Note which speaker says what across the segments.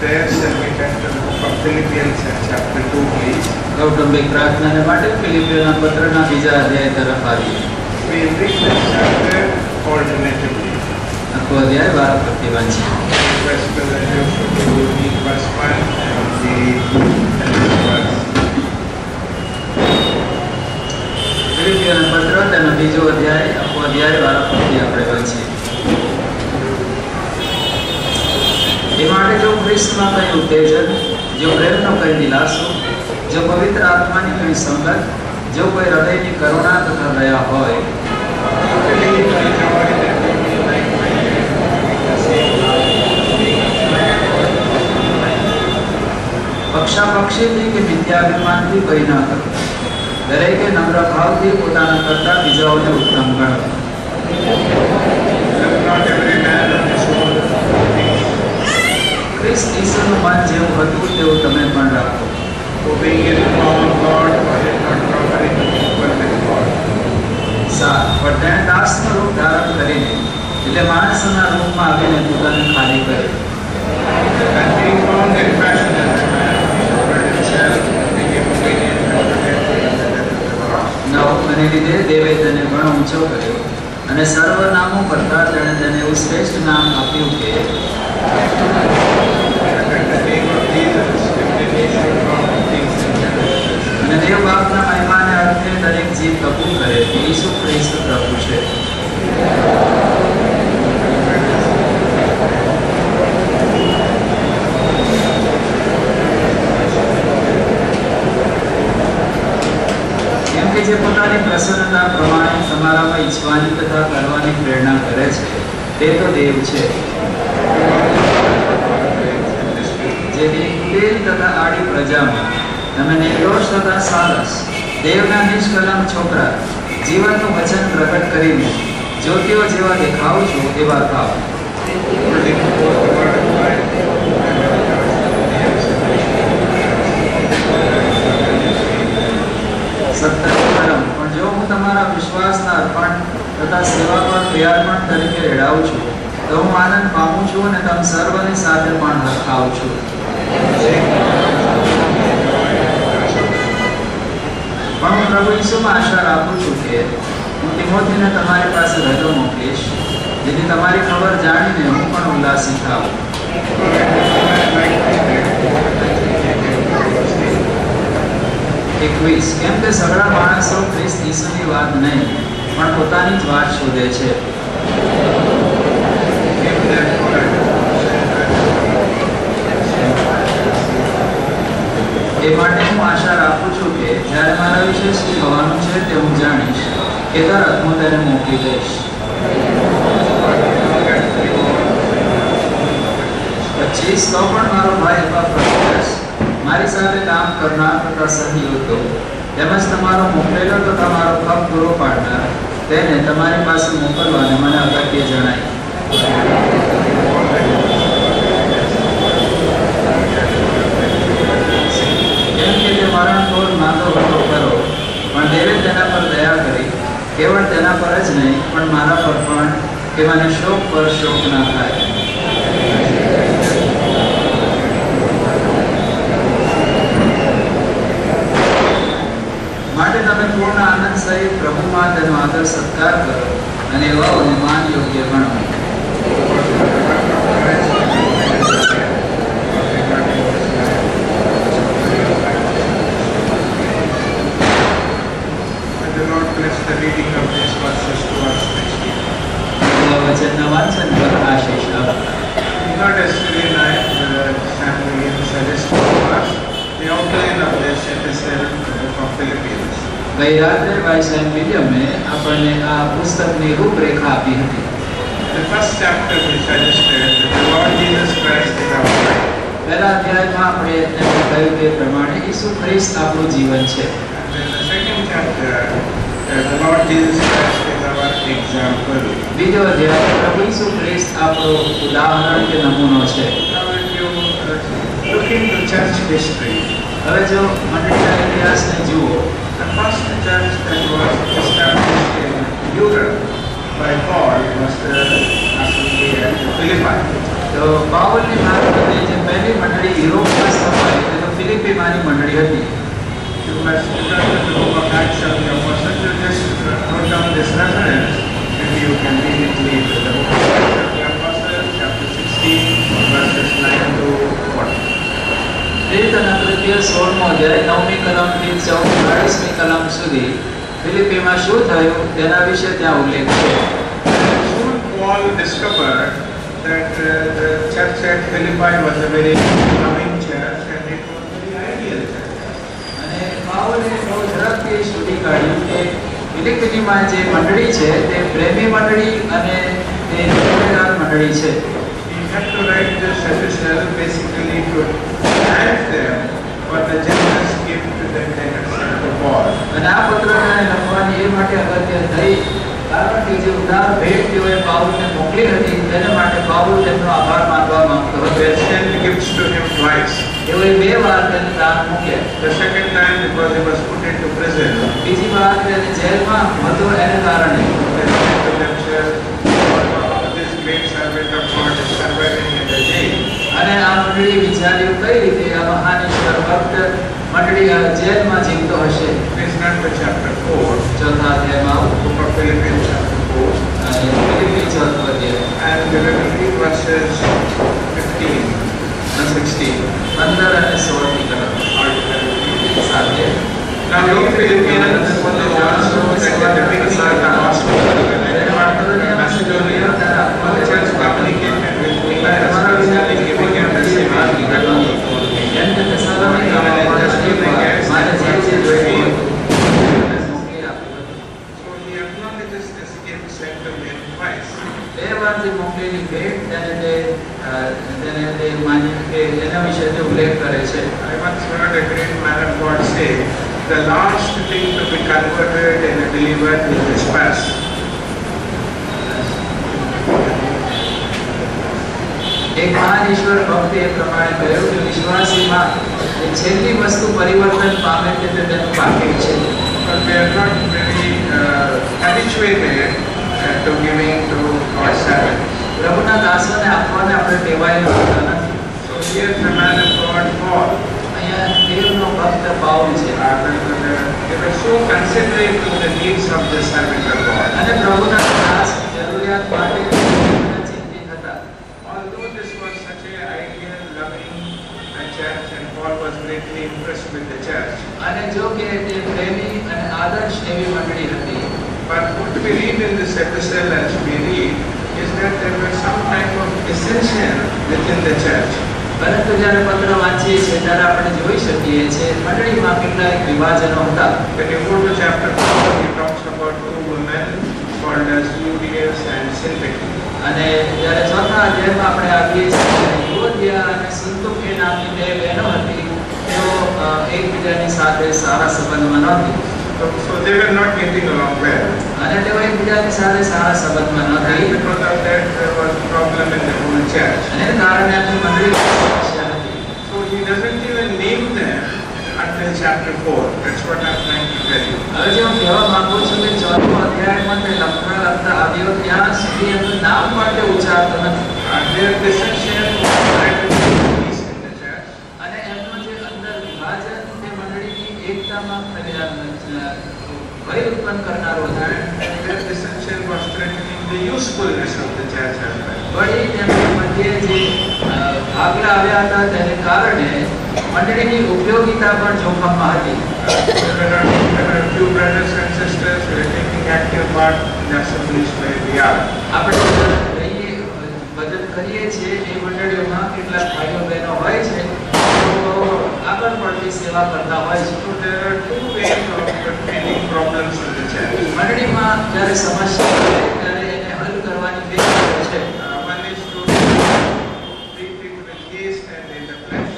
Speaker 1: prayer, shall we turn to the book of Philippians and chapter 2, please?
Speaker 2: કૌટુંબિક પ્રાર્થનાને માટે ફિલિપિયોના પત્રના બીજા અધ્યાય તરફ આવીએ
Speaker 1: We read this chapter alternatively.
Speaker 2: આખો અધ્યાય વારાફરતી વાંચીએ
Speaker 1: Request Brother Joshua to read verse 1 and the verse.
Speaker 2: ફિલિપિયોના પત્ર તેનો બીજો અધ્યાય આખો અધ્યાય વારાફરતી આપણે વાંચીએ એ માટે જો ખ્રિસ્તમાં કઈ ઉત્તેજન જો પ્રેમનો કઈ દિલાસો જો પવિત્ર આત્માની કઈ સંગત જો કોઈ હૃદયની કરુણા તથા દયા હોય
Speaker 1: Utterly my joy that you be like-minded, having the same love, being
Speaker 2: પક્ષાપક્ષીથી કે વિદ્યાભિમાનથી કઈ ના કરો દરેકે નમ્ર ભાવથી પોતાના કરતા બીજાઓને ઉત્તમ ગણો ખ્રિસ્ત ઈસુનું મન જેવું હતું તેવું તમે પણ રાખો
Speaker 1: obeying in the form of God, or yet not robbery to be equal with God.
Speaker 2: સાત પણ તેણે દાસનું રૂપ ધારણ કરીને એટલે માણસના રૂપમાં આવીને પોતાને ખાલી કર્યો
Speaker 1: And being found in fashion as a man, he humbled himself and became obedient unto death, even the death of the cross.
Speaker 2: નવ અને લીધે દેવે તેને ઘણો ઊંચો કર્યો અને સર્વ નામો કરતા તેણે તેને એવું શ્રેષ્ઠ નામ આપ્યું કે તમારામાં ઈચ્છવાની તથા કરવાની પ્રેરણા કરે છે તે તો દેવ છે. જેથી કુટિલ તથા આડી પ્રજામાં તમે નિર્દોષ તથા સારસ દેવના નિષ્કલંક છોકરા જીવનનું વચન પ્રગટ કરીને જ્યોતિઓ જેવા દેખાવ છો એવા થાવ.
Speaker 1: Holding forth the word of life, and of
Speaker 2: સત્તર પરમ પણ જો હું તમારા વિશ્વાસના અર્પણ તથા સેવા પર ક્રિયાર્પણ તરીકે રેડાવું છું તો હું આનંદ પામું છું અને તમે સર્વની સાથે પણ રખાવું છું. પણ હું પ્રભુ ઈસુમાં આશા રાખું છું કે હું તિમોથીને તમારી પાસે વહેલો મોકલીશ જેથી તમારી ખબર જાણીને હું પણ ઉલ્લાસિત થાઉં એકવીસ. કેમ કે સગળા માણસો ખ્રિસ્ત ઈસુની વાત નહીં, પણ પોતાની જ વાત શોધે છે. એ માટે હું આશા રાખું છું કે જ્યારે મારા વિશે શું થવાનું છે તે હું જાણીશ કે તરત હું તેને મોકલી દઈશ. પચીસ તો પણ મારો ભાઈ એપાફ્રોડિટસ મારી સાથે કામ કરનાર તથા સહયોગો, તેમજ તમારો મોકલેલો તથા મારો કપ પૂરો પાડનાર, તેને તમારી પાસે મોકલવાને મને અગત્ય જણાય. બીજો અધ્યાય પ્રભુ ઈસુ ખ્રિસ્ત આપણો ઉદાહરણ કે નમૂનો છે
Speaker 1: Now, if you uh, look into church history,
Speaker 2: હવે જો મંડળીના ઇતિહાસને જુઓ
Speaker 1: the first church that was established in Europe by Paul was the assembly at Philippi.
Speaker 2: તો પાઉલની મારફતે જે પહેલી મંડળી યુરોપમાં સ્થપાઈ તે તો ફિલિપીમાંની મંડળી હતી
Speaker 1: You must return to the book of Acts of the Apostles. You just note down this reference. Maybe you can read it later. The book of Acts of the Apostles, chapter 16, verses 9 to 40.
Speaker 2: પ્રેરિતોના કૃત્ય સોળમો અધ્યાય નવમી કલમથી ચૌદ બાવીસમી કલમ સુધી ફિલિપીમાં શું થયું તેના વિશે ત્યાં ઉલ્લેખ છે
Speaker 1: Soon Paul discovered that uh, the church at Philippi was a very loving church and it was a very ideal church.
Speaker 2: અને પાઉલે બહુ ઝડપથી શોધી કાઢ્યું કે ફિલિપીનીમાં જે મંડળી છે તે પ્રેમી મંડળી અને તે નિર્ણયદાર મંડળી છે
Speaker 1: had to write this epistle basically to thank them for the generous gift that they had sent to Paul.
Speaker 2: અને આ પત્ર તેને લખવાની એ માટે અગત્ય થઈ કારણ કે જે ઉદાર ભેટ તેઓએ પાઉલને મોકલી હતી તેને માટે પાઉલ તેમનો આભાર માનવા માંગતો હતો
Speaker 1: They sent gifts to him twice.
Speaker 2: તેઓએ બે વાર તેને દાન મૂક્યા
Speaker 1: The second time because he was put into prison,
Speaker 2: બીજી વાર તેને જેલમાં હતો એને કારણે
Speaker 1: they said to themselves, "What this great servant of God is surviving in the jail.
Speaker 2: અને આ મંડળી વિચાર્યું કઈ રીતે આ મહાન ઈશ્વર ભક્ત મંડળી આ જેલમાં જીવતો હશે
Speaker 1: Please turn to chapter 4,
Speaker 2: ચોથા અધ્યાયમાં
Speaker 1: book of Philippians chapter 4,
Speaker 2: અને ફિલિપી ચોથો અધ્યાય
Speaker 1: and we will read verses 15 and 16.
Speaker 2: પંદર અને સોળની કલમ
Speaker 1: altogether.
Speaker 2: સાથે
Speaker 1: Now you So he acknowledges this gift sent twice.
Speaker 2: There was the then the, then the money,
Speaker 1: I once heard a great man of God say, the last thing to be converted in a believer is his past.
Speaker 2: એક મહાન ઈશ્વર ભક્તે એ પ્રમાણે કહ્યું કે વિશ્વાસીમાં જે છેલ્લી વસ્તુ પરિવર્તન પામે તે તે તેનું પાકીટ છે
Speaker 1: But we are not very uh, habituated uh, to giving to God's servants.
Speaker 2: પ્રભુના દાસોને આપવાને આપણે ટેવાયેલા હોતા નથી
Speaker 1: So here the man of God Paul,
Speaker 2: even
Speaker 1: about the bounds here they were so considerate to the needs of the servant of God.
Speaker 2: And the Prabhu asked Jaruya
Speaker 1: Although this was such an ideal, loving church and Paul was greatly impressed with the church.
Speaker 2: And jo ke te premi and adarsh evi mandali hati.
Speaker 1: But what we read in this epistle as we read is that there was some type of dissension within the church.
Speaker 2: પરંતુ જ્યારે પત્ર વાંચીએ છીએ ત્યારે આપણે જોઈ શકીએ છીએ મંડળીમાં કેટલાય વિભાજનો હતા.
Speaker 1: go to chapter 4, he talks about two women called as Julius and Syntyche.
Speaker 2: અને જ્યારે ચોથા અધ્યાયમાં આપણે આવીએ છીએ યુવતિયા અને સંતુકે નામની બે બહેનો હતી. તેઓ એકબીજાની સાથે સારા સંબંધમાં નહોતી.
Speaker 1: So, so they were not getting along well.
Speaker 2: અને તેઓ એકબીજાની સાથે સારા સંબંધમાં
Speaker 1: And
Speaker 2: નહોતી
Speaker 1: because of that, there was problem in the whole church.
Speaker 2: અને એના કારણે આખી મંડળીમાં સમસ્યા હતી
Speaker 1: So he doesn't even name them until chapter 4. That's what I'm trying to tell you.
Speaker 2: હવે જે હું કહેવા માંગુ છું કે ચોથો અધ્યાયમાં તે લખતા લખતા આવ્યો ત્યાં સુધી એમનું નામ પણ તે ઉચ્ચારતો નથી
Speaker 1: Uh, their dissension
Speaker 2: ભય ઉત્પન્ન કરનારો હતો
Speaker 1: And their dissension was threatening the usefulness of the church as well.
Speaker 2: વળી તેમની મધ્યે જે અ, ભાગલા આવ્યા હતા તેને કારણે મંડળીની ઉપયોગિતા પણ જોખમમાં હતી
Speaker 1: There were, there were a few brothers and sisters who were taking active part in the assemblies where we are.
Speaker 2: આપણે રહીએ ભજન કરીએ છીએ એ મંડળીઓમાં કેટલાક ભાઈઓ બહેનો હોય છે તેઓ આગળ પડતી સેવા કરતા હોય છે
Speaker 1: So there are two ways of treating problems in the church.
Speaker 2: મંડળીમાં જ્યારે સમસ્યા આવે ત્યારે એને હલ કરવાની બે રીતો છે
Speaker 1: Uh, one is to treat it with haste and in the flesh.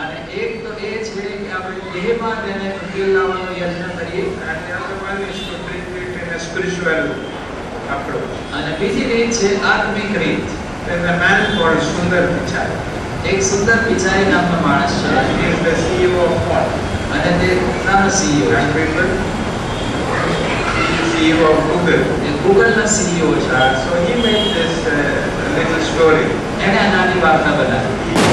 Speaker 2: અને એક તો એ છે કે આપણે દેહમાં તેને ઉકેલ લાવવાનો યત્ન કરીએ
Speaker 1: And the other one is to treat it in a spiritual approach.
Speaker 2: અને બીજી રીત છે આત્મિક રીત
Speaker 1: There's a man called Sundar Pichai.
Speaker 2: એક સુંદર પિચાઈ નામનો માણસ છે
Speaker 1: He is the CEO of what?
Speaker 2: અને તે પોતાનો સીઈઓ છે
Speaker 1: Young people. He is CEO of Google.
Speaker 2: A ગૂગલના CEO છે
Speaker 1: Uh, so he made this uh, little story.
Speaker 2: એણે આ નાની આખી વાર્તા બનાવી
Speaker 1: He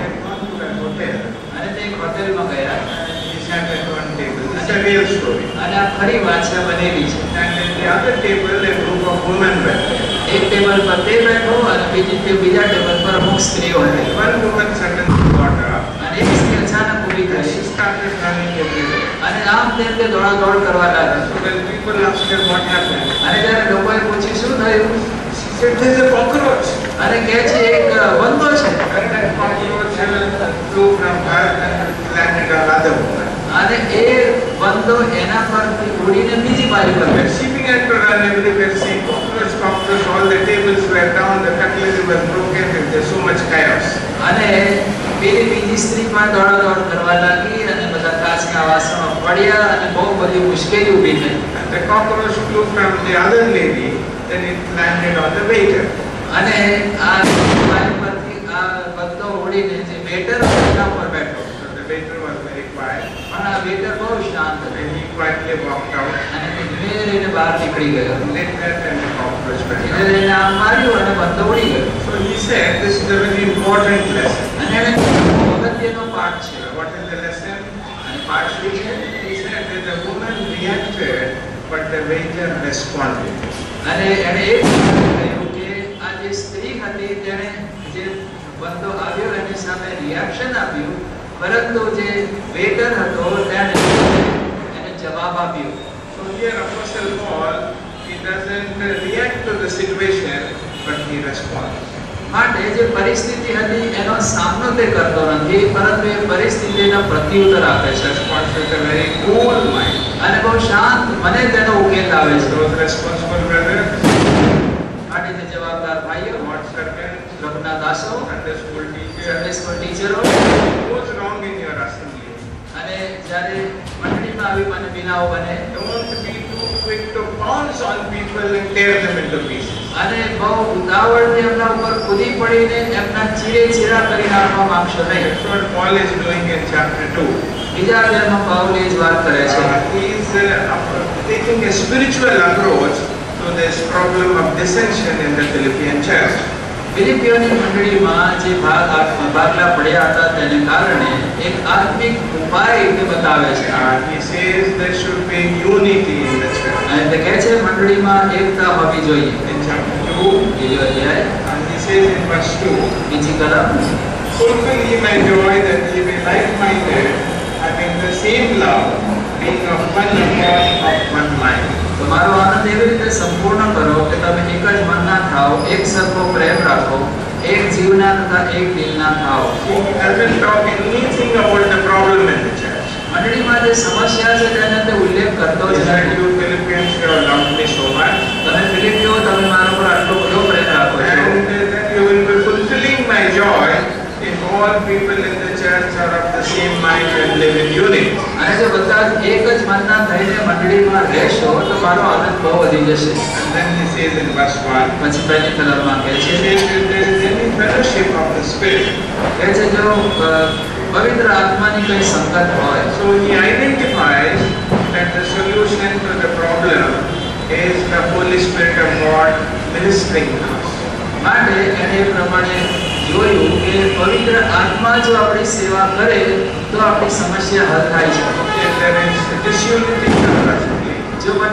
Speaker 1: had gone to a hotel
Speaker 2: અને તે એક હોટેલમાં ગયા
Speaker 1: and he sat at one table. This is a real story.
Speaker 2: અને આ ખરી વાત છે બનેલી છે
Speaker 1: And at the other table, a group of women were there.
Speaker 2: એક ટેબલ પર તે બેઠો અને બીજી તે બીજા ટેબલ પર અમુક સ્ત્રીઓ હતી
Speaker 1: One woman suddenly got up
Speaker 2: અને એક સ્ત્રી અચાનક ઊભી
Speaker 1: and she
Speaker 2: થઈ
Speaker 1: started running everywhere.
Speaker 2: અને આમ તેમ તે દોડાદોડ કરવા લાગી
Speaker 1: So when people asked her what happened,
Speaker 2: અને જ્યારે લોકોએ પૂછ્યું શું થયું
Speaker 1: she said, there's a cockroach.
Speaker 2: અને કહે છે એક બંધો છે
Speaker 1: And that cockroach uh, flew from her and landed on other woman.
Speaker 2: અને એ બંધો એના પરથી ઉડીને બીજી બાજુ પર
Speaker 1: When
Speaker 2: બેઠો
Speaker 1: she began to run everywhere, see cockroach, cockroach, all the tables were down, the cutlery was broken, and there's so much chaos.
Speaker 2: અને પેલી બીજી સ્ત્રી પણ દોડાદોડ કરવા લાગી અને બધા કાચના વાસણો પડ્યા અને બહુ બધી મુશ્કેલી ઊભી થઈ
Speaker 1: And the cockroach flew from the other lady, then it landed on the waiter.
Speaker 2: અને આ બાજુ પરથી આ બંધો ઉડીને જે વેટર એના ઉપર બેઠો
Speaker 1: So the waiter was very quiet,
Speaker 2: પણ આ વેટર બહુ શાંત હતો
Speaker 1: and he quietly walked out,
Speaker 2: અને તે ધીરે ધીરે બહાર નીકળી ગયો
Speaker 1: let that and the cockroach went
Speaker 2: ધીરે
Speaker 1: out.
Speaker 2: ધીરે આમ માર્યું અને બંધો ઉડી ગયો
Speaker 1: So he said, this is a very important lesson.
Speaker 2: અને એને કીધું, અગત્યનો પાઠ છે અને પાઠ શું છે
Speaker 1: He said that the woman reacted, but the waiter responded.
Speaker 2: અને એણે એ કહ્યું કે આ જે સ્ત્રી હતી તેણે જે બંધો આવ્યો એની સામે રિએક્શન આપ્યું પરંતુ જે વેટર હતો તેણે એને જવાબ આપ્યો
Speaker 1: So here Apostle Paul, he doesn't uh, react to the situation, but he responds.
Speaker 2: માટે જે પરિસ્થિતિ હતી એનો સામનો તે કરતો નથી પરંતુ એ પરિસ્થિતિનો પ્રત્યુત્તર આપે છે
Speaker 1: Responds with a very cool mind.
Speaker 2: અને બહુ શાંત મને તેનો ઉકેલ આવે છે
Speaker 1: Those responsible brothers,
Speaker 2: માટે જે જવાબદાર ભાઈઓ
Speaker 1: what servants,
Speaker 2: પ્રભુના દાસો
Speaker 1: Sunday school teachers,
Speaker 2: Sunday school ટીચરો
Speaker 1: what's wrong in your assembly?
Speaker 2: અને જ્યારે મંડળીમાં આવી મને બિનાઓ બને
Speaker 1: Don't be too quick to pounce on people and tear them into pieces.
Speaker 2: અને બહુ ઉતાવળથી એમના ઉપર કૂદી પડીને એમના ચીરે ચીરા કરી નાખવા માંગશો નહીં
Speaker 1: That's what Paul is doing in chapter 2.
Speaker 2: બીજા અધ્યાયમાં પાઉલ એ જ વાત કરે છે
Speaker 1: Uh, he is uh, up- taking a spiritual approach to this problem of dissension in the Philippian church.
Speaker 2: ફિલિપિયોની મંડળીમાં જે ભાગ આ- ભાગલા પડ્યા હતા તેને કારણે એક આત્મિક ઉપાય તે બતાવે છે
Speaker 1: Uh, he says there should be unity in the church.
Speaker 2: અને તે કહે છે મંડળીમાં એકતા હોવી જોઈએ
Speaker 1: In chapter 2,
Speaker 2: બીજો અધ્યાય
Speaker 1: uh, he says in verse 2,
Speaker 2: બીજી કલમ
Speaker 1: Fulfill ye my joy that ye be like-minded, having the same love, being of one accord, of one mind.
Speaker 2: તમારો આનંદ એવી રીતે સંપૂર્ણ કરો કે તમે એક જ મનના થાઓ એક સરખો પ્રેમ રાખો એક જીવના તથા એક દિલના થાઓ
Speaker 1: He doesn't talk anything about the problem in the church.
Speaker 2: મંડળીમાં જે સમસ્યા છે તેને તે ઉલ્લેખ કરતો
Speaker 1: He
Speaker 2: જ
Speaker 1: said,
Speaker 2: નથી
Speaker 1: And uh, that you will be fulfilling my joy if all people in the church are of the same mind and live in unity.
Speaker 2: અને જો બધા જ એક જ મનના થઈને મંડળીમાં રહેશો તો મારો આનંદ બહુ વધી જશે
Speaker 1: And then he says in verse 1,
Speaker 2: પછી પહેલી કલમમાં કહે
Speaker 1: he
Speaker 2: છે
Speaker 1: says, if there is any fellowship of the Spirit,
Speaker 2: કહે છે જો અ, પવિત્ર આત્માની કઈ સંગત હોય
Speaker 1: So he identifies that the solution to the problem is the Holy Spirit of God ministering to us.
Speaker 2: માટે એને પ્રમાણે જોયું કે પવિત્ર આત્મા જો આપણી સેવા કરે તો આપણી સમસ્યા હલ થાય છે
Speaker 1: in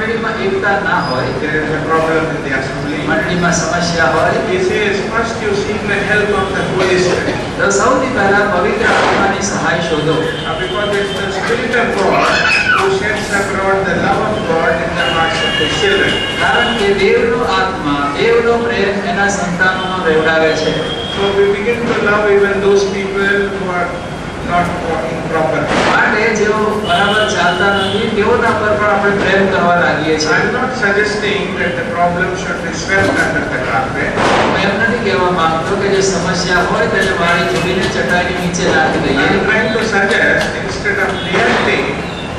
Speaker 2: મંડળીમાં એકતા ના હોય
Speaker 1: there is a problem in the assembly.
Speaker 2: મંડળીમાં સમસ્યા હોય
Speaker 1: He says, first you seek the help of the Holy Spirit.
Speaker 2: તો સૌથી પહેલા પવિત્ર આત્માની સહાય શોધો
Speaker 1: Uh, because it's the Spirit of God who sheds abroad the love of God in the hearts of His children.
Speaker 2: કારણ કે દેવનો આત્મા દેવનો પ્રેમ એના સંતાનોમાં રેવડાવે છે
Speaker 1: So we begin to love even those people who are not walking properly.
Speaker 2: માટે જેઓ બરાબર ચાલતા નથી તેઓના પર પણ આપણે પ્રેમ કરવા લાગીએ છીએ
Speaker 1: I'm not suggesting that the problem should be swept under the carpet.
Speaker 2: હું એમ નથી કહેવા માંગતો કે જે સમસ્યા હોય તેને વાળી ચૂકીને ચટાઈની નીચે નાખી દઈએ
Speaker 1: I'm trying to suggest instead of reacting,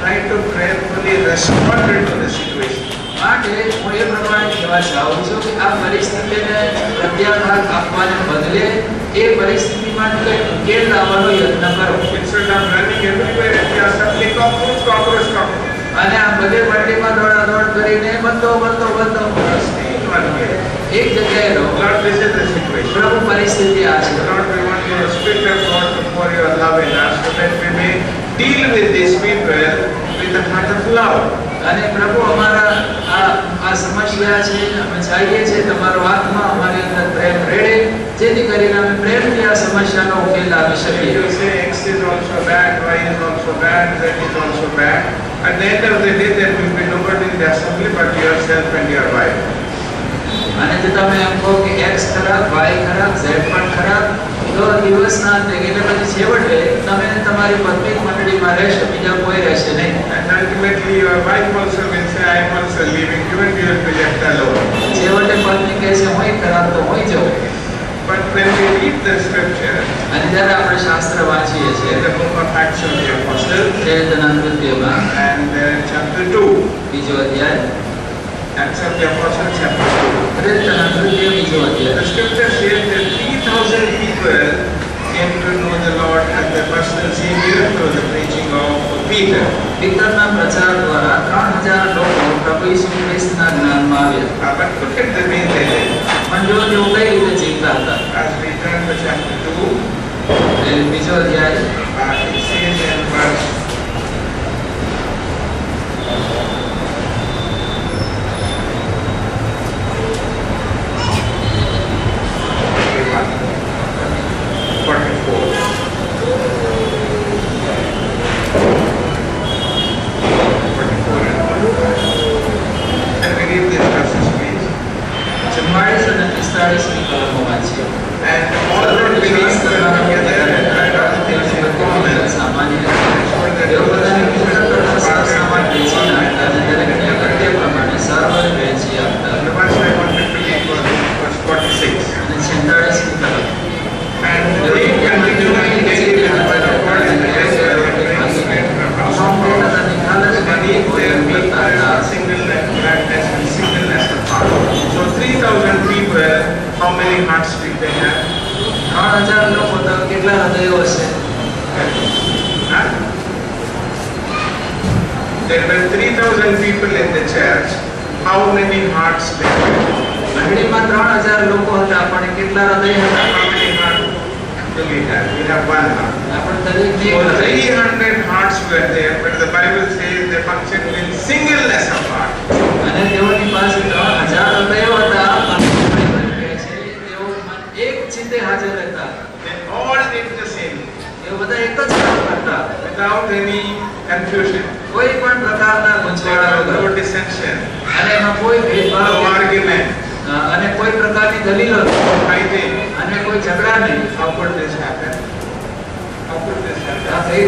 Speaker 1: try to prayerfully respond to the situation.
Speaker 2: માટે હું એ પ્રમાણે કહેવા ચાહું છું કે આ પરિસ્થિતિને પ્રત્યાઘાત આપવાને બદલે એ પરિસ્થિતિમાં કંઈક ઉકેલ લાવવાનો યત્ન કરો
Speaker 1: Instead of running everywhere in the assembly, cockroach, cockroach, cockroach.
Speaker 2: અને આ બધે મંડીમાં દોડાદોડ કરીને બંધો બંધો બંધો
Speaker 1: Stay in one place.
Speaker 2: એક જગ્યાએ રહો
Speaker 1: Lord, this is the situation.
Speaker 2: પ્રભુ પરિસ્થિતિ આ છે
Speaker 1: Spirit of God to pour your love in us so that we may deal with these people with a heart of love.
Speaker 2: અને પ્રભુ અમારા આ આ સમસ્યા છે અમે ચાહીએ છીએ તમારો આત્મા અમારી અંદર પ્રેમ રેડે જેથી કરીને અમે પ્રેમથી આ સમસ્યાનો ઉકેલ લાવી
Speaker 1: If
Speaker 2: શકીએ
Speaker 1: you say X is also bad, Y is also bad, Z is also bad, at the end of the day there will be nobody in the assembly but yourself and your wife.
Speaker 2: અને જો તમે એમ કહો કે x ખરાબ Y ખરાબ Z પણ ખરાબ તો દિવસના અંતે એટલે પછી છેવટે તમે અને તમારી પત્ની મંડળીમાં રહેશો બીજા કોઈ રહેશે નહીં
Speaker 1: And ultimately your wife also will say, I am also leaving you and you will be left alone.
Speaker 2: છેવટે પત્ની કહે છે હું ખરાબ તો હું જવું
Speaker 1: But when we read the scripture
Speaker 2: અને જ્યારે આપણે શાસ્ત્ર વાંચીએ
Speaker 1: in
Speaker 2: છીએ
Speaker 1: the book of Acts of the Apostles
Speaker 2: ચેતના નૃત્યમાં
Speaker 1: and uh, chapter 2,
Speaker 2: બીજો અધ્યાય
Speaker 1: Acts of the Apostles chapter 2,
Speaker 2: ચેતના નૃત્ય બીજો અધ્યાય
Speaker 1: the scripture says that 3,000 people came to know the Lord as their personal Savior through the preaching of Peter.
Speaker 2: પિતરના પ્રચાર દ્વારા ત્રણ હજાર લોકો પ્રભુ ઈસુ ખ્રિસ્તના જ્ઞાનમાં આવ્યા
Speaker 1: Uh, but look at the way they live.
Speaker 2: el inicio del
Speaker 1: diario. There were three thousand people in the church. How many hearts they had?
Speaker 2: મંડળીમાં ત્રણ હજાર લોકો હતા પણ કેટલા હૃદય હતા
Speaker 1: How many hearts do we have? We have one heart.
Speaker 2: આપણે દરેક
Speaker 1: So
Speaker 2: એક હૃદય
Speaker 1: 300 hearts were there, but the Bible says they functioned in singleness of heart.
Speaker 2: અને તેઓની પાસે ત્રણ હજાર હૃદયો હતા પણ બાઇબલ કહે છે તેઓ એક ચિત્તે હાજર રહેતા હતા.
Speaker 1: They all did the same
Speaker 2: તેઓ બધા એક જ કામ કરતા
Speaker 1: without any confusion.
Speaker 2: કોઈ પણ પ્રકારના
Speaker 1: no
Speaker 2: વગર
Speaker 1: dissension,
Speaker 2: અને એમાં કોઈ ભેદભાવ અ, અને કોઈ પ્રકારની દલીલો
Speaker 1: fighting.
Speaker 2: અને કોઈ ઝઘડા નહીં
Speaker 1: How could this happen? How could this happen?
Speaker 2: આ કઈ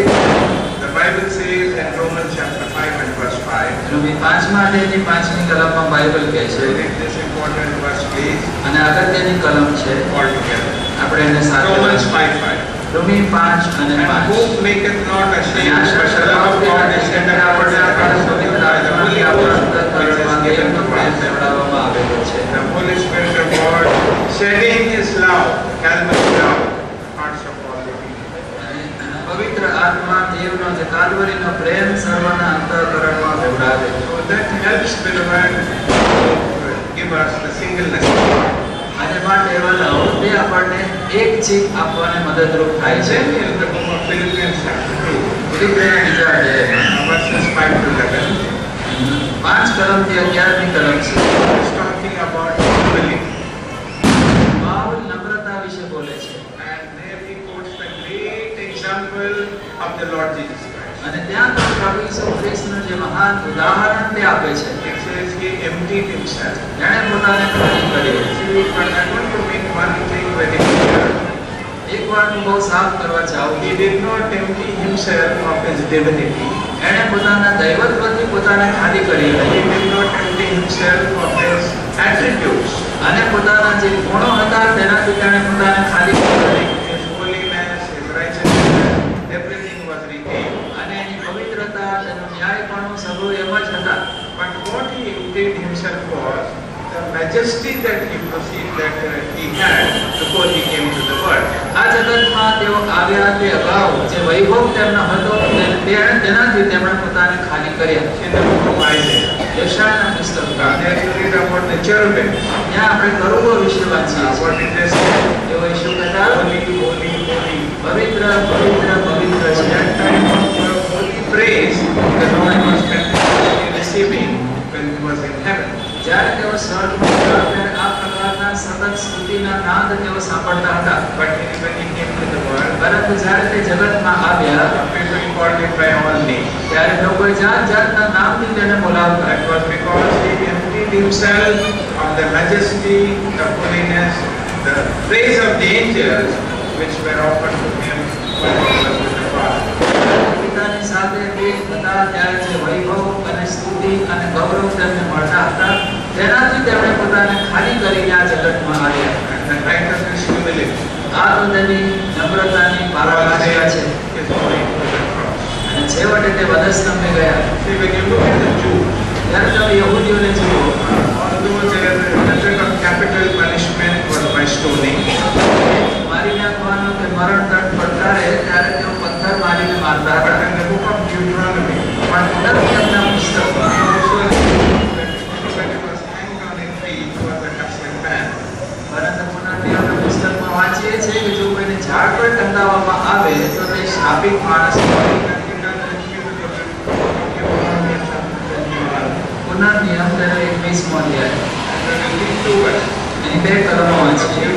Speaker 1: The Bible says in Romans chapter 5 and verse 5,
Speaker 2: Romi પાંચમા અધ્યાયની પાંચમી કલમમાં બાઇબલ કહે છે
Speaker 1: this important verse please,
Speaker 2: અને અગત્યની કલમ છે
Speaker 1: all together.
Speaker 2: આપણે એને સાથે
Speaker 1: Romans
Speaker 2: વાંચીએ.
Speaker 1: 5 5.
Speaker 2: રોમી પાંચ અને
Speaker 1: And
Speaker 2: પાંચ
Speaker 1: who maketh not ashamed,
Speaker 2: અને
Speaker 1: but the love of God is shed abroad in the hearts of you by the Holy Ghost, which is given to us.
Speaker 2: લેવડાવવામાં આવેલો છે
Speaker 1: The Holy Spirit of God shedding His love, Calvary's love, hearts of all the people.
Speaker 2: અને પવિત્ર આત્મા દેવનો જે કાલ્વરીનો પ્રેમ સર્વના અંતઃકરણમાં લેવડાવે
Speaker 1: So that helps beloved to give us the singleness of heart.
Speaker 2: અને માટે વાલાઓ તે આપણને એક ચીજ આપવાને મદદરૂપ થાય છે
Speaker 1: Then in the book of Philippians chapter 2,
Speaker 2: ફિલિપિયના બીજા અધ્યાયમાં
Speaker 1: uh, verses 5 to 11,
Speaker 2: પાંચ કલમથી અગિયારમી કલમ છે
Speaker 1: it's talking about humility.
Speaker 2: Paul નમ્રતા વિશે બોલે છે
Speaker 1: And there he quotes the great example of the Lord Jesus Christ.
Speaker 2: અને ત્યાં તો પ્રભુ ઈસુ ખ્રિસ્તનું જે મહાન ઉદાહરણ તે આપે છે
Speaker 1: It says he emptied himself.
Speaker 2: તેણે પોતાને ખાલી કર્યો
Speaker 1: See, but I want to make one thing very clear.
Speaker 2: એક વાર હું બહુ સાફ કરવા ચાહું
Speaker 1: He did not empty himself of his divinity.
Speaker 2: એણે પોતાના દૈવત્વથી પોતાને ખાલી કરી
Speaker 1: He
Speaker 2: હતી
Speaker 1: did not empty himself of his attributes.
Speaker 2: અને પોતાના જે ગુણો હતા તેનાથી તેણે પોતાને ખાલી કરી Krishna,
Speaker 1: but what he did himself was the majesty that he perceived that he had before he came to the world.
Speaker 2: આ જગતમાં તેઓ આવ્યા તે અગાઉ જે વૈભવ તેમનો હતો તેણે તેનાથી તેમણે પોતાને ખાલી કર્યા
Speaker 1: છે
Speaker 2: યશાના પુસ્તકમાં
Speaker 1: there you read about the cherubim
Speaker 2: ત્યાં આપણે ગરુડો વિશે વાંચીએ
Speaker 1: what it is
Speaker 2: તેઓ શું કહેતા
Speaker 1: holy holy holy
Speaker 2: પવિત્ર પવિત્ર પવિત્ર છે that
Speaker 1: time of holy praise the Lord
Speaker 2: જ્યારે તેઓ સહજ બોલતા ત્યારે આ પ્રકારના સતત સ્તુતિના નાદ તેઓ સાંભળતા હતા
Speaker 1: but when he came to the world
Speaker 2: પરંતુ જ્યારે તે જગતમાં આવ્યા
Speaker 1: people called him by all name
Speaker 2: ત્યારે લોકો જાત જાતના નામથી તેને બોલાવતા
Speaker 1: it was because he emptied himself of the majesty the holiness the praise of the angels which were offered to him when he was with the father
Speaker 2: પિતાની સાથે તે બધા ત્યારે જે વૈભવ અને સ્તુતિ અને ગૌરવ તેમને મળતા હતા તેનાથી તેમણે પોતાને ખાલી કરીને આ જગતમાં આવ્યા
Speaker 1: And the height of his humility
Speaker 2: આ તો તેની નમ્રતાની
Speaker 1: was
Speaker 2: પારમાર્થિકા છે
Speaker 1: his going to the cross.
Speaker 2: અને છેવટે તે વધસ્તંભે ગયા
Speaker 1: See, when you look at the Jews,
Speaker 2: ત્યારે તમે યહૂદીઓને જુઓ
Speaker 1: although their method of capital punishment was by stoning,
Speaker 2: મારી નાખવાનો કે મરણ દંડ પડકારે ત્યારે તેઓ પથ્થર મારીને મારતા
Speaker 1: but
Speaker 2: હતા
Speaker 1: in the book of
Speaker 2: વાંચીએ છીએ કે જો કોઈને ઝાડ પર ટંગાવવામાં આવે તો તે શાપિત માણસ હોય પુનર્નિયમ તેનો એકવીસમો અધ્યાય એની બે કલમો વાંચીએ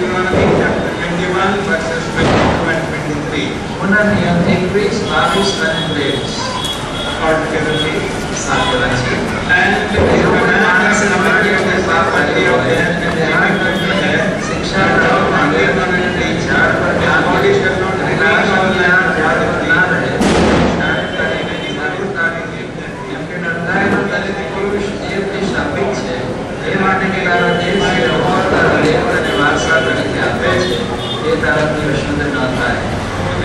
Speaker 2: પુનર્નિયમ એકવીસ બાવીસ અને ત્રેવીસ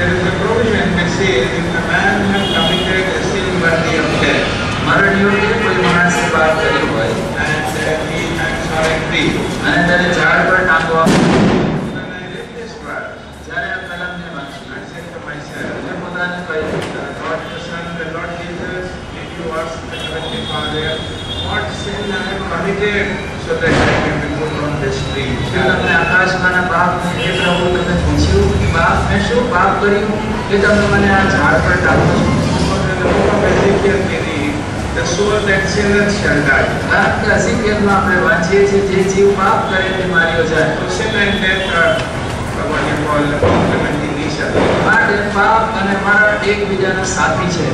Speaker 1: there is a provision which says if the man has committed a sin worthy of death,
Speaker 2: મરણ યોગ્ય કોઈ માણસે પાપ કર્યું હોય
Speaker 1: and uh, he hangs on a tree,
Speaker 2: અને તેને ઝાડ પર ટાંગવામાં
Speaker 1: when I read this verse,
Speaker 2: જ્યારે આ કલમને વાંચી
Speaker 1: I said to myself,
Speaker 2: મેં પોતાને કહ્યું
Speaker 1: God the Son, the Lord Jesus, did you ask the Heavenly Father, what sin I have committed so that I can be put on this tree?
Speaker 2: શું તમે આકાશમાંના બાપને હે પ્રભુ તમે પૂછ્યું કે બાપ મેં શું પાપ કર્યું કે તમે મને આ ઝાડ પર ટાંકો છો
Speaker 1: તો સુરત એક્સિલ
Speaker 2: જ શરણાઈ રાત આપણે વાંચીએ છીએ? જે જીવ પાપ કરે તે જાય.
Speaker 1: ક્વેશ્ચન એન્ડ ડેથ ભગવાનને કોલ કોમ્પ્લિમેન્ટિંગ નેચર
Speaker 2: માટે પાપ અને મારા એકબીજાના સાથી છે.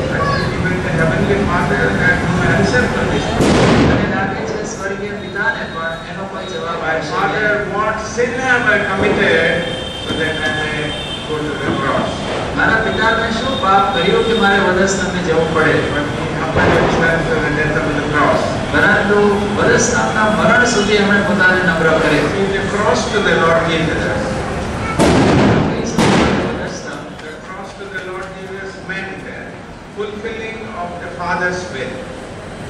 Speaker 1: Heavenly father and answer for this
Speaker 2: અને લાગે છે સ્વર્ગીય પિતાને પણ એનો કોઈ જવાબ આવે
Speaker 1: father what sin have I committed so that I go to the cross
Speaker 2: મારા પિતાને શું પાપ કર્યો કે મારે વદસ તમે જવું પડે?
Speaker 1: But he humbled himself to the death of the cross.
Speaker 2: પરંતુ વધસ્તંભના મરણ સુધી એમણે પોતાને નમ્ર કરે
Speaker 1: See, the cross to the Lord Jesus.
Speaker 2: વધસ્તંભ
Speaker 1: The cross to the Lord Jesus meant fulfilling of the Father's will.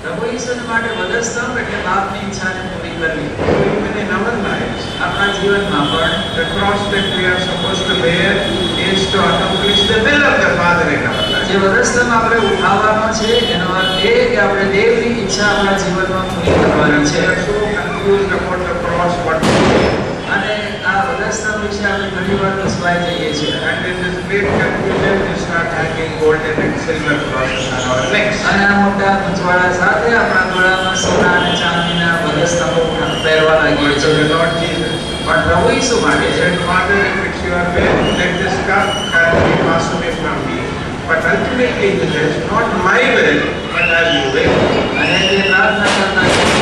Speaker 2: પ્રભુ ઈશ્વર માટે મદદસ્તંભ એટલે બાપની ઈચ્છાને પૂરી કરવી.
Speaker 1: મને નમન મળે
Speaker 2: આપણા જીવનમાં પણ
Speaker 1: the prospect we are suppose to bear is to accomplish the will of the father in our
Speaker 2: જે મદદસ્તંભ આપણે ઉઠાવવાનો છે એનો અર્થ એ કે આપણે દેવની ઈચ્છા આપણા જીવનમાં પૂરી કરવાની છે.
Speaker 1: So confused about the cross what what to do.
Speaker 2: અને આ વધસ્તંભ વિશે આપણે ઘણીવાર ગુસ્વાઈ જઈએ છીએ
Speaker 1: And in this great confusion, we start hanging golden and silver crosses on our necks.
Speaker 2: અને આ મોટા ગુંચવાડા સાથે આપણા ગળામાં સોના અને ચાંદીના વધસ્તંભો પહેરવા લાગીએ
Speaker 1: But to the
Speaker 2: છીએ
Speaker 1: Lord Jesus,
Speaker 2: પણ પ્રભુ ઈસુ
Speaker 1: He
Speaker 2: માટે છે
Speaker 1: said, Father, if it's your will, let this cup uh, be passed away from me. But ultimately it is not my will, but as you will.
Speaker 2: અને તે પ્રાર્થના કરતા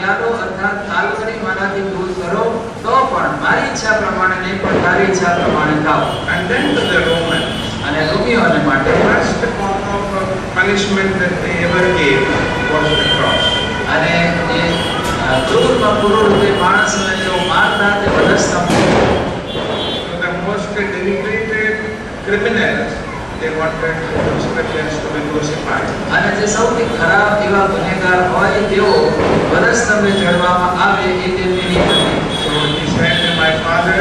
Speaker 2: તો આ પ્યાલો અર્થાત કાલવરી મારાથી દૂર કરો તો પણ મારી ઈચ્છા પ્રમાણે નહીં પણ તારી ઈચ્છા પ્રમાણે થાવ
Speaker 1: And then to the Romans,
Speaker 2: અને રોમીઓને
Speaker 1: the
Speaker 2: માટે
Speaker 1: first form of uh, punishment that they ever gave was the cross.
Speaker 2: અને એ અ, ક્રૂરમાં ક્રૂર રૂપે માણસોને તેઓ મારતા તે વધસ્તંભ
Speaker 1: So the most denigrated criminals, they wanted those criminals to be crucified.
Speaker 2: અને જે સૌથી ખરાબ એવા ગુનેગાર હોય તેઓ વધસ્તંભે ચડવામાં આવે એ તેમની રીત હતી
Speaker 1: So he said, My father,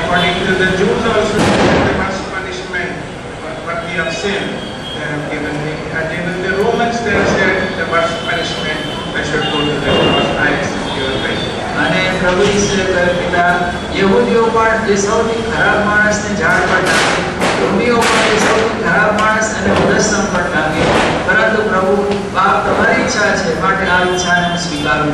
Speaker 1: according to the Jews also, the worst punishment worthy of sin, they have given me. And even the Romans, they have said, the worst punishment, I should go to the cross. I accept your will.
Speaker 2: અને પ્રભુ ઈસુએ કહ્યું પિતા યહૂદીઓ પણ જે સૌથી ખરાબ માણસને ઝાડ પર ટાંગે ધર્મીઓ માટે સૌથી ખરાબ માણસ અને ઉદસમ પણ લાગે. પરંતુ પ્રભુ આ તમારી ઈચ્છા છે. માટે આ ઈચ્છાને સ્વીકારો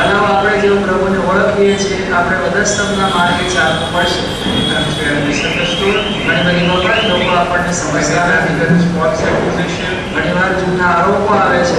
Speaker 2: અલાવ આપણે જો પ્રભુને ઓળખીએ છીએ આપણે ઉદસમના માર્ગે ચાલવું પડશે. ઘણી બધી વખત લોકો આપણને સમજતા નથી. ઘણી વાર જૂના આરોપો આવે છે.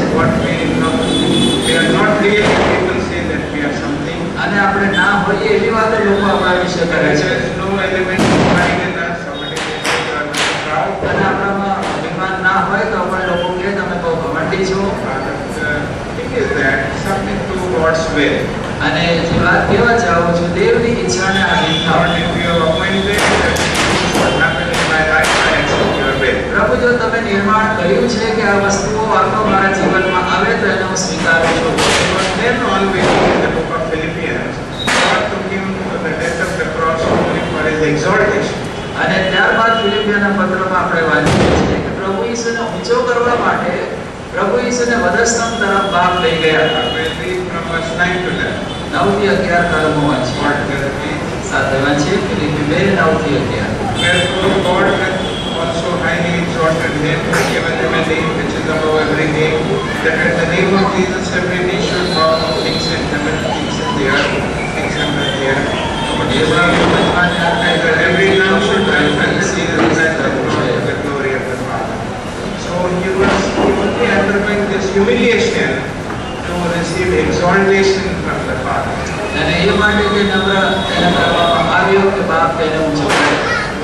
Speaker 1: receive exaltation from the Father.
Speaker 2: અને એ માટે જે નમ્ર એને કરવામાં આવ્યો કે બાપ તેને ઊંચો કરે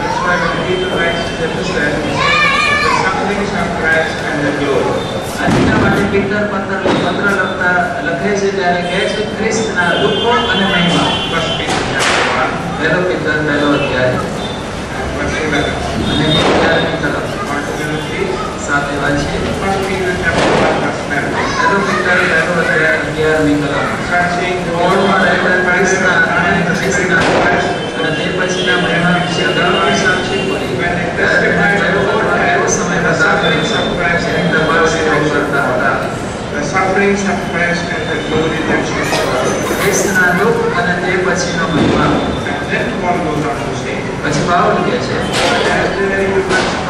Speaker 1: That's why when Peter writes his epistle, he says, the sufferings of Christ and the glory.
Speaker 2: અને એના માટે પીટર પત્ર પત્ર લખતા લખે છે ત્યારે કહે છે ખ્રિસ્તના દુઃખો અને મહિમા
Speaker 1: First Peter chapter 1,
Speaker 2: પહેલો પીટર પહેલો અધ્યાય
Speaker 1: verse 11.
Speaker 2: અને અગિયારમી તરફ સાથે
Speaker 1: વાત છે Hello Peter, hello there,
Speaker 2: dear Nicola. All my elder friends
Speaker 1: are running the
Speaker 2: six
Speaker 1: and
Speaker 2: a half. અને તે પછીના મહિના વિશે અગાઉ સાક્ષી
Speaker 1: પૂરી
Speaker 2: એવો સમય હતા
Speaker 1: દબાવ સેવા
Speaker 2: કરતા હતા
Speaker 1: sufferings of Christ and the glory that Jesus
Speaker 2: ખ્રિસ્તના દુઃખ અને તે પછીનો મહિમા
Speaker 1: And then Paul goes on to say
Speaker 2: પછી પાવલ કહે છે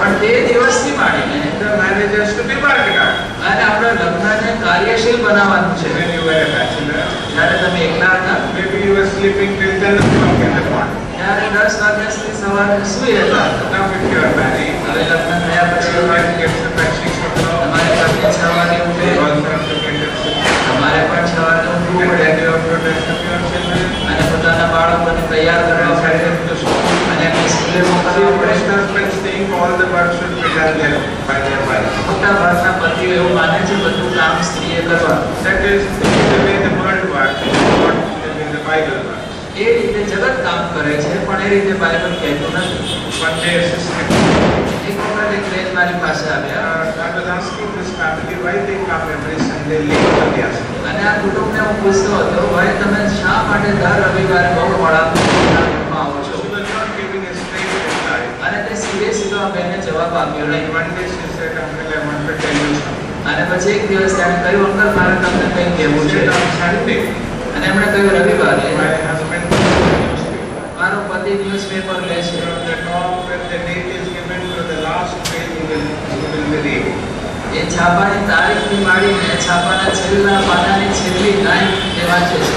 Speaker 2: પણ તે દિવસથી માંડીને
Speaker 1: the marriage has to be worked out.
Speaker 2: અને આપણે લગ્નને કાર્યશીલ બનાવવાનું છે
Speaker 1: When you were a bachelor,
Speaker 2: જ્યારે તમે એકલા હતા
Speaker 1: maybe you were sleeping till 10 o'clock in the morning.
Speaker 2: ત્યારે દસ વાગ્યા સુધી સવારે સુઈ રહેતા હતા
Speaker 1: Now if you are married,
Speaker 2: હવે લગ્ન થયા પછી
Speaker 1: your wife gets up at 6 o'clock,
Speaker 2: તમારી પત્ની છ વાગે
Speaker 1: you
Speaker 2: ઉઠે
Speaker 1: also have to get up at 6
Speaker 2: તમારે પણ છ વાગે ઉઠવું
Speaker 1: And
Speaker 2: પડે
Speaker 1: then you have to dress up your children,
Speaker 2: અને પોતાના બાળકોને તૈયાર કરવા
Speaker 1: and send
Speaker 2: પડે
Speaker 1: them to school.
Speaker 2: અને એમને સ્કૂલે
Speaker 1: See,
Speaker 2: મોકલવા
Speaker 1: most
Speaker 2: પડે
Speaker 1: husbands think all the work should be done there by their wife.
Speaker 2: મોટા ભાગના પતિઓ એવું માને છે બધું કામ સ્ત્રીએ કરવાનું
Speaker 1: That is the way the world works, not the way the Bible works.
Speaker 2: એ રીતે જગત કામ કરે છે પણ એ રીતે બાઇબલ કહેતું નથી
Speaker 1: One day a sister,
Speaker 2: એક વખત એક બેન મારી પાસે આવ્યા
Speaker 1: uh, I was asking this family why they come every Sunday late to the assembly.
Speaker 2: અને આ કુટુંબને હું પૂછતો હતો ભાઈ તમે શા માટે દર રવિવારે બહુ મોડા
Speaker 1: you something.
Speaker 2: અને પછી એક દિવસ તેણે કહ્યું અંકલ મારે તમને કંઈક કહેવું
Speaker 1: She
Speaker 2: છે
Speaker 1: said, on Sunday,
Speaker 2: અને એમણે કહ્યું રવિવારે
Speaker 1: my husband was a newspaper.
Speaker 2: મારો પતિ ન્યૂઝપેપર લે છે
Speaker 1: From the top when the date is given to the last page, you will, you will be reading.
Speaker 2: એ છાપાની તારીખથી માંડીને છાપાના છેલ્લા પાનાની છેલ્લી લાઈન તે વાંચે છે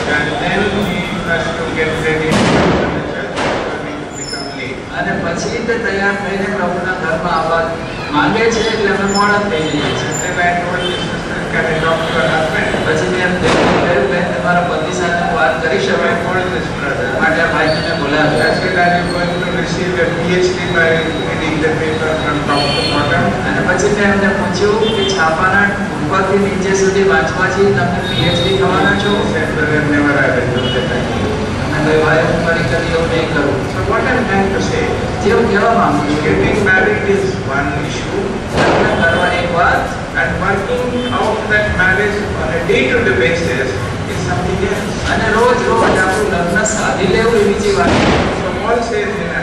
Speaker 2: અને પછી તે તૈયાર થઈને પ્રભુના ઘરમાં આવવા માંગે છે એટલે અમે મોડા થઈ જઈએ છીએ. પછી મેં કહ્યું બેન તમારા પતિ સાથે વાત કરી શકાય
Speaker 1: કોણ
Speaker 2: માટે આ ભાઈને બોલાવ્યા.
Speaker 1: છે I going to receive PhD by reading the paper from top
Speaker 2: અને પછી મેં એમને પૂછ્યું કે છાપાના ઉપરથી નીચે સુધી વાંચવાથી તમે પીએચડી થવાના છો?
Speaker 1: Centre never I will So what I'm trying to say,
Speaker 2: Jiva
Speaker 1: getting married is one issue,
Speaker 2: and working out that marriage on a day-to-day basis is something else.
Speaker 1: So Paul says in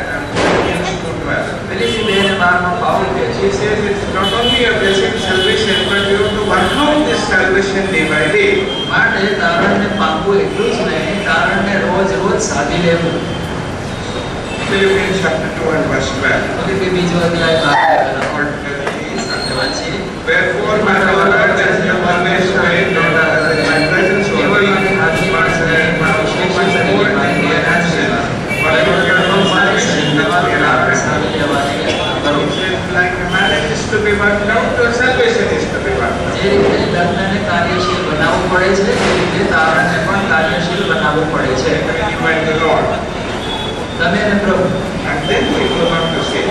Speaker 2: પેલી બેન બારમાં Paul કહે
Speaker 1: says it's not only a blessed salvation but you have to work out this salvation day by day.
Speaker 2: शामिल है वो
Speaker 1: Philippians chapter 2 and verse 12.
Speaker 2: Philippian जो अध्याय
Speaker 1: बात कर
Speaker 2: रहा है
Speaker 1: Wherefore my brother as you always pray my presence over you once again my occasions more in the absence whatever your consolation that we are like a marriage is to be worked out to salvation
Speaker 2: જે રીતે લગ્નને કાર્યશીલ બનાવવું પડે છે તે રીતે તારણને પણ કાર્યશીલ બનાવવું પડે છે
Speaker 1: When you and the Lord.
Speaker 2: તમે ને પ્રભુ
Speaker 1: And then he goes on to say,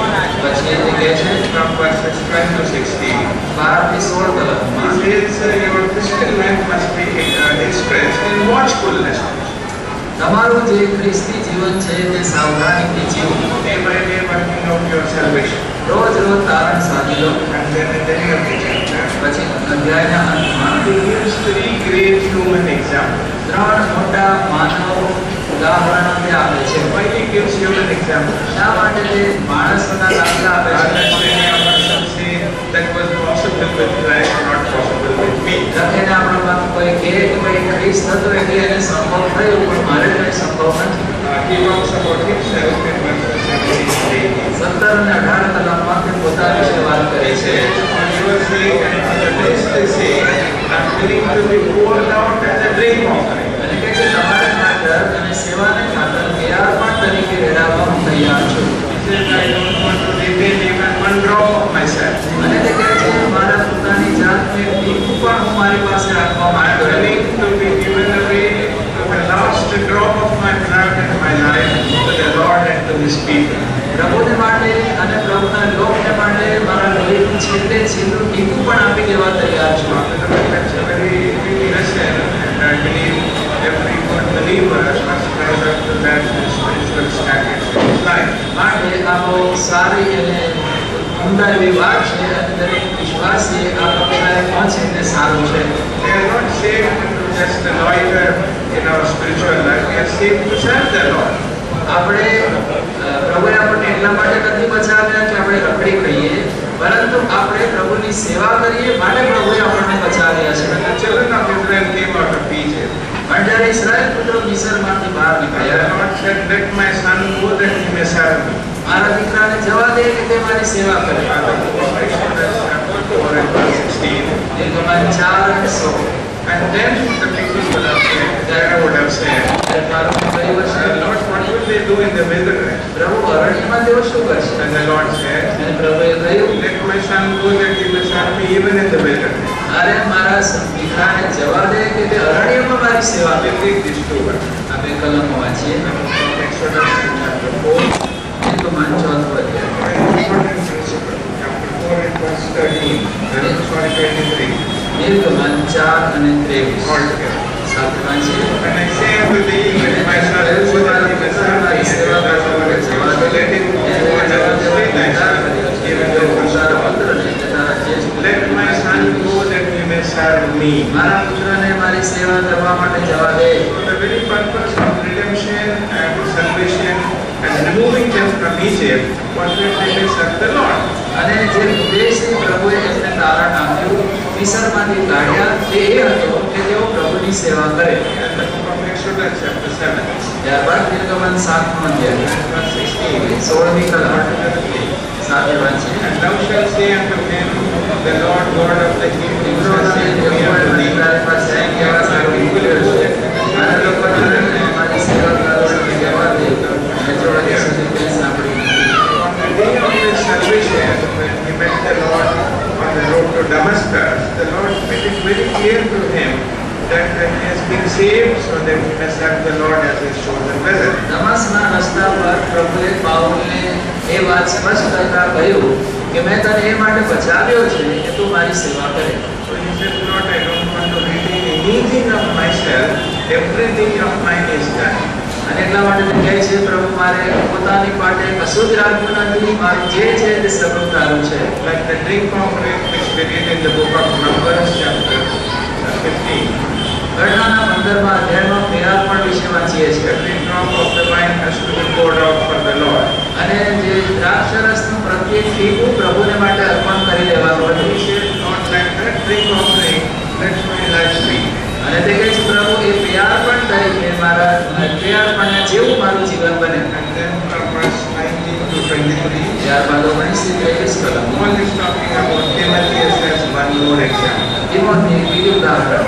Speaker 2: પછી એ કહે છે
Speaker 1: from verses 12 to 16,
Speaker 2: બાર થી સોળ
Speaker 1: he
Speaker 2: કલાકમાં
Speaker 1: says, uh, your Christian life must be uh, expressed in watchfulness.
Speaker 2: તમારું જે ખ્રિસ્તી જીવન છે તે સાવધાનીથી જીવો
Speaker 1: Day by day working out your salvation.
Speaker 2: રોજ રોજ તારણ સાધી લો
Speaker 1: And then at the end of the chapter,
Speaker 2: પછી અધ્યાયના અંતમાં
Speaker 1: he gives three great human examples.
Speaker 2: ત્રણ મોટા માનવ ઉદાહરણો તે આપે છે
Speaker 1: Why he gives human examples?
Speaker 2: શા માટે તે માણસોના દાખલા આપે
Speaker 1: Rather
Speaker 2: છે
Speaker 1: many of us will say that was possible with Christ, not possible with
Speaker 2: લખેને આપણા પાસે કોઈ કહે કે ભાઈ ક્રિસ થતો એટલે એને સંભવ થયો પણ મારે કંઈ સંભવ નથી. સત્તર અને અઢાર કલાકમાં તે પોતા વિશે વાત કરે છે. અને તૈયાર છું. અને તે કહે છે મારા પોતાની જાતને ટીપું પણ હું મારી પાસે રાખવા
Speaker 1: I'm
Speaker 2: માંગતો નથી
Speaker 1: willing to be given away to the last drop of my blood and my life to the Lord and to His people.
Speaker 2: પ્રભુને માટે અને પ્રભુના લોકને માટે મારા લોહીનું છેલ્લે છેલ્લું ટીપું પણ આપી દેવા તૈયાર છું
Speaker 1: That's a very big lesson, and I believe every good believer must rise up to that spiritual status in his life.
Speaker 2: માટે આ બહુ સારી અને ઉમદા એવી વાત છે અને દરેક વિશ્વાસી આ સારું છે
Speaker 1: We are not saved to just loiter in our spiritual life, we are saved to serve the Lord.
Speaker 2: આપણે પ્રભુએ આપણને એટલા માટે નથી બચાવ્યા કે આપણે રખડી ખાઈએ પરંતુ આપણે પ્રભુની સેવા કરીએ માટે પ્રભુએ આપણને બચાવ્યા છે
Speaker 1: children of Israel came out of Egypt,
Speaker 2: પણ જ્યારે ઇસરાયેલ પુત્રો મિસરમાંથી બહાર નીકળ્યા
Speaker 1: said, Let my son go that he may serve me.
Speaker 2: મારા દીકરાને જવા દે કે તે મારી સેવા કરે
Speaker 1: Father, Exodus chapter 4 and verse 16.
Speaker 2: નિર્ગમન ચાર અને સો
Speaker 1: And then the people would have said, Pharaoh would have said,
Speaker 2: ત્યારે ફારૂકે કહ્યું હશે,
Speaker 1: Lord, what will they do in the wilderness?
Speaker 2: પ્રભુ અરણ્યમાં તેઓ શું કરશે
Speaker 1: And the Lord said,
Speaker 2: અને પ્રભુએ કહ્યું
Speaker 1: Let my son go that he may serve me even in the wilderness.
Speaker 2: અરે મારા દીકરાને જવા દે કે તે અરણ્યમાં મારી સેવા કરે
Speaker 1: We'll read these two verses.
Speaker 2: આ બે કલમો વાંચીએ
Speaker 1: From Exodus chapter 4, that he may serve the Lord as his chosen vessel.
Speaker 2: દમસ્કના રસ્તા પર પ્રભુએ પાઉલને એ વાત સ્પષ્ટ કરતા કહ્યું કે મેં તને એ માટે બચાવ્યો છે કે તું મારી સેવા કરે
Speaker 1: So he said, Lord, I don't want to retain anything of myself. Everything of mine is done.
Speaker 2: અને એટલા માટે તે કહે છે પ્રભુ મારે પોતાની માટે કશું જ રાખવું નથી મારું જે છે તે સગું તારું છે
Speaker 1: Like the drink offering which we read in the book of Numbers chapter uh, 15.
Speaker 2: ઘટનાના પંદરમા અધ્યાયમાં પ્રેરાપણ વિશે વાંચીએ છીએ
Speaker 1: Every drop of the wine has to be poured out for the Lord.
Speaker 2: અને જે દ્રાક્ષરસનું પ્રત્યેક ટીપું પ્રભુને માટે અર્પણ કરી દેવાનું
Speaker 1: But
Speaker 2: હતું
Speaker 1: he said, not like that drink offering, let my life speak.
Speaker 2: અને તે કહે છે પ્રભુ એ પ્રિયાર્પણ તરીકે મારા પ્રિયાર્પણના જેવું મારું જીવન બને
Speaker 1: And then from verse 19 to 23,
Speaker 2: ત્યારબાદ ઓગણીસથી ત્રેવીસ કલમ
Speaker 1: Paul is talking about Timothy as one more example.
Speaker 2: તિમોથી એક બીજું ઉદાહરણ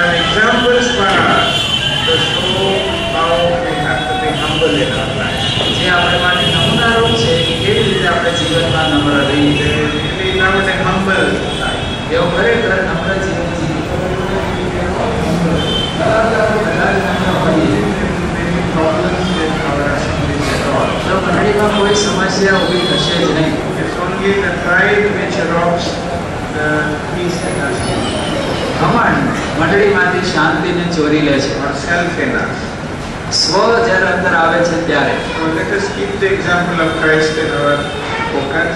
Speaker 2: તો મંડળીમાં કોઈ સમસ્યા ઊભી થશે જ નહીં
Speaker 1: It's only the pride which robs the peace in us
Speaker 2: ઘમંડ મંડળીમાંથી શાંતિને ચોરી લે છે
Speaker 1: or self in us.
Speaker 2: સ્વ જ્યારે અંદર આવે છે ત્યારે
Speaker 1: So let us keep the example of Christ in our focus.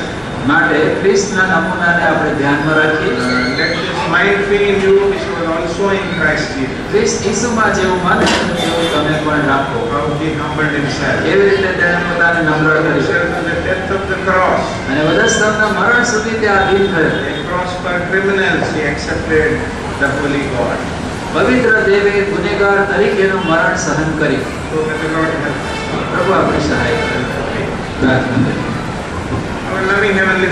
Speaker 2: માટે ખ્રિસ્તના નમૂનાને આપણે ધ્યાનમાં રાખીએ
Speaker 1: Uh, let this mind be in you which was also in Christ Jesus.
Speaker 2: ખ્રિસ્ત ઈસુમાં જેવું મન હતું તેવું તમે પણ રાખો
Speaker 1: How he humbled himself.
Speaker 2: એવી રીતે તેણે પોતાને નમ્ર કર્યું
Speaker 1: Himself to the death of the cross.
Speaker 2: અને વધસ્તવના મરણ સુધી તે આધીન થયો
Speaker 1: A cross for criminals, he accepted the holy God.
Speaker 2: પવિત્ર દેવે ગુનેગાર તરીકેનું મરણ સહન કર્યું
Speaker 1: So may the Lord help us.
Speaker 2: પ્રભુ આપણી સહાય કરે પ્રાર્થના કરીએ.
Speaker 1: Our loving heavenly